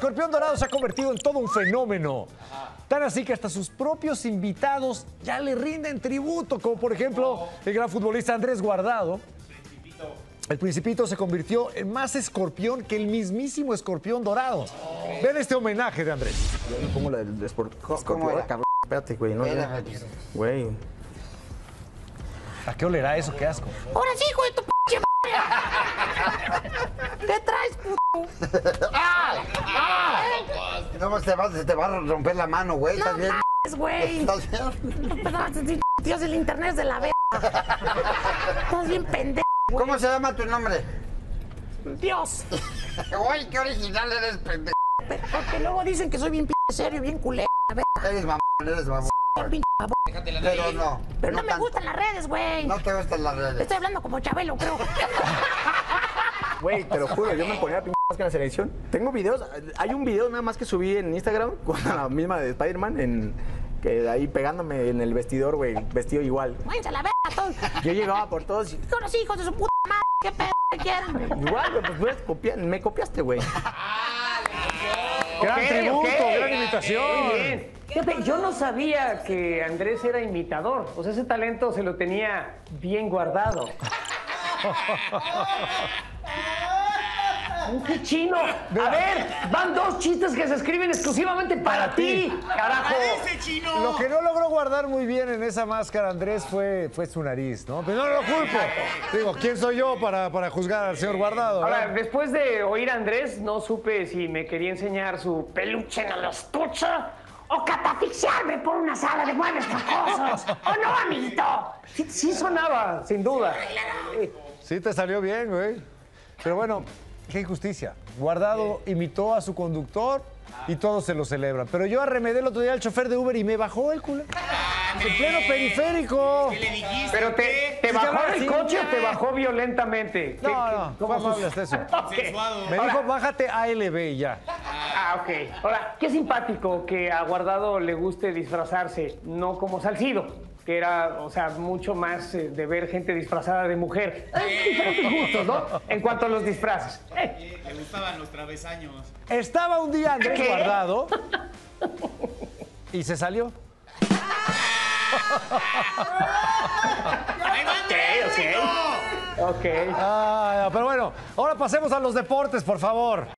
escorpión dorado se ha convertido en todo un fenómeno. Tan así que hasta sus propios invitados ya le rinden tributo, como por ejemplo el gran futbolista Andrés Guardado. El principito se convirtió en más escorpión que el mismísimo escorpión dorado. Ven este homenaje de Andrés. Yo pongo la del escorpión. Ah, cabrón, espérate, güey. No. Güey. ¿A qué olerá eso? Qué asco. Ahora sí, hijo de tu p. ¿Qué traes, puto? No, pues te vas, se te va a romper la mano, güey. No ¿Estás bien? mames, güey. ¿Estás bien? Perdón, Dios, el internet es de la verga. Estás bien pendejo, ¿Cómo se llama tu nombre? Dios. Uy, qué original eres, pendejo. Pero Porque luego dicen que soy bien pinche serio, bien culero. A ver, Eres mamón, eres mamón. Pero no. Pero no, me tanto. gustan las redes, güey. No te gustan las redes. Estoy hablando como Chabelo, creo. Güey, te lo juro, yo me ponía pinche máscara en la selección. Tengo videos, hay un video nada más que subí en Instagram con la misma de Spider-Man, en, que ahí pegándome en el vestidor, güey, vestido igual. Váyanse la verga todos. Yo llegaba por todos y Ahora sí, hijos de su puta madre. ¿Qué pedo que quieren? igual, güey, pues copiar, me copiaste, güey. Gran Ok, tributo, ok. gran imitación. Muy bien. Fíjate, yo no sabía que Andrés era imitador. O sea, ese talento se lo tenía bien guardado. ¡Un qué chino! A ver, van dos chistes que se escriben exclusivamente para, ti, carajo. Lo que no logró guardar muy bien en esa máscara, Andrés, fue, fue su nariz, ¿no? Pero no lo culpo. Digo, ¿quién soy yo para, para juzgar al señor Guardado? Ahora, verdad? después de oír a Andrés, no supe si me quería enseñar su peluche en el estuche o catafixiarme por una sala de muebles famosos. ¿O no, amiguito? Sí, sí sonaba, sin duda. Sí te salió bien, güey. Pero bueno, qué injusticia. Guardado imitó a su conductor y todos se lo celebran. Pero yo arremedé el otro día al chofer de Uber y me bajó el culo. En pleno periférico. Pero te, te Sí, bajó cabrón, del sí. coche o te bajó violentamente. ¿Qué- No, qué- no, cómo hasta eso. Ok. Me Ahora- dijo, bájate ALB y ya. Ah, ok. Ahora, qué simpático que a Guardado le guste disfrazarse, no como Salcido, que era, o sea, mucho más eh, de ver gente disfrazada de mujer. Gustos, ¿no? En cuanto a los disfraces. Eh, Le gustaban los travesaños. Estaba un día Andrés ¿Qué? Guardado y se salió. Ok. Ah, pero bueno, ahora pasemos a los deportes, por favor.